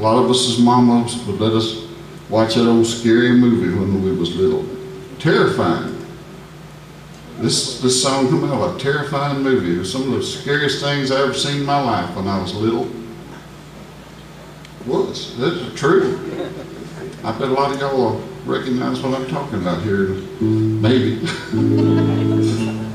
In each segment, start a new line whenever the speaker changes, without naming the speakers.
A lot of us as mamas would let us watch that old scary movie when we was little. Terrifying. This, this song come out a terrifying movie. It was some of the scariest things I ever seen in my life when I was little. It was. That's true. I bet a lot of y'all recognize what I'm talking about here. Maybe.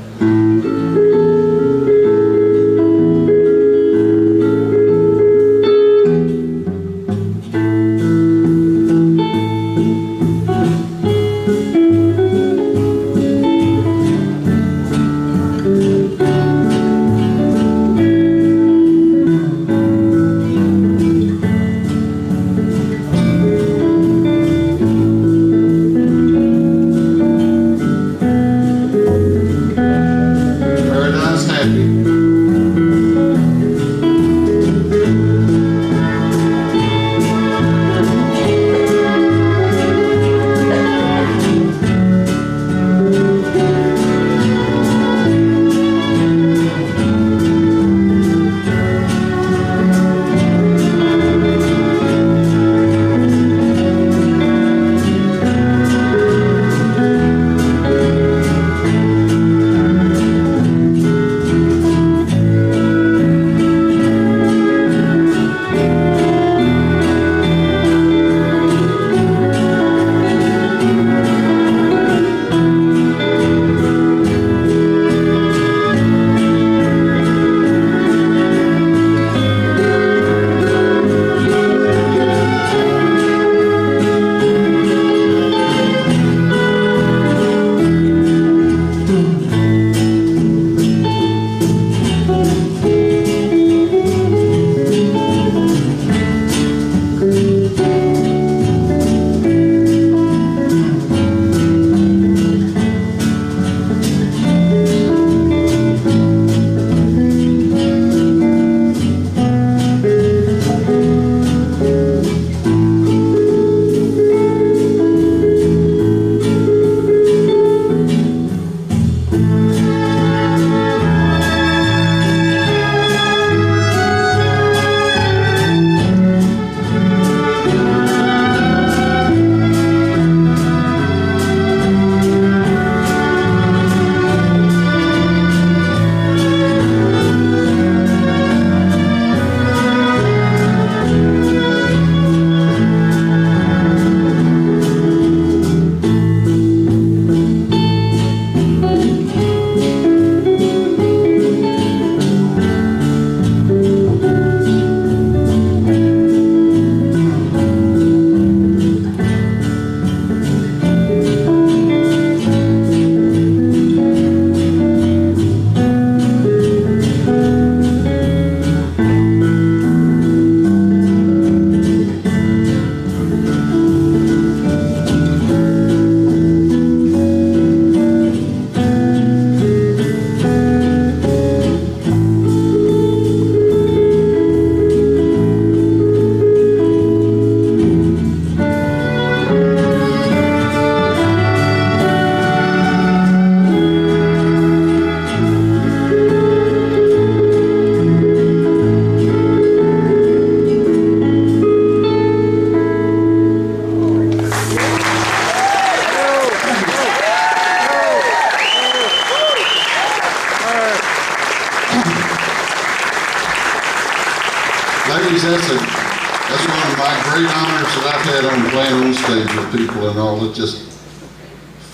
Ladies, that's a, that's one of my great honors that I've had on playing on stage with people and all. It just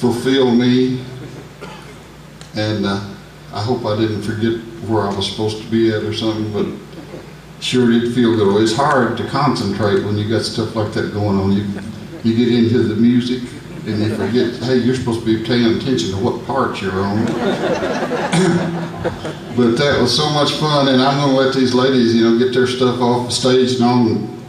fulfilled me. And uh, I hope I didn't forget where I was supposed to be at or something, but sure did feel good. It's hard to concentrate when you got stuff like that going on. You, you get into the music and you forget, hey, you're supposed to be paying attention to what part you're on. But that was so much fun, and I'm gonna let these ladies, you know, get their stuff off the stage and on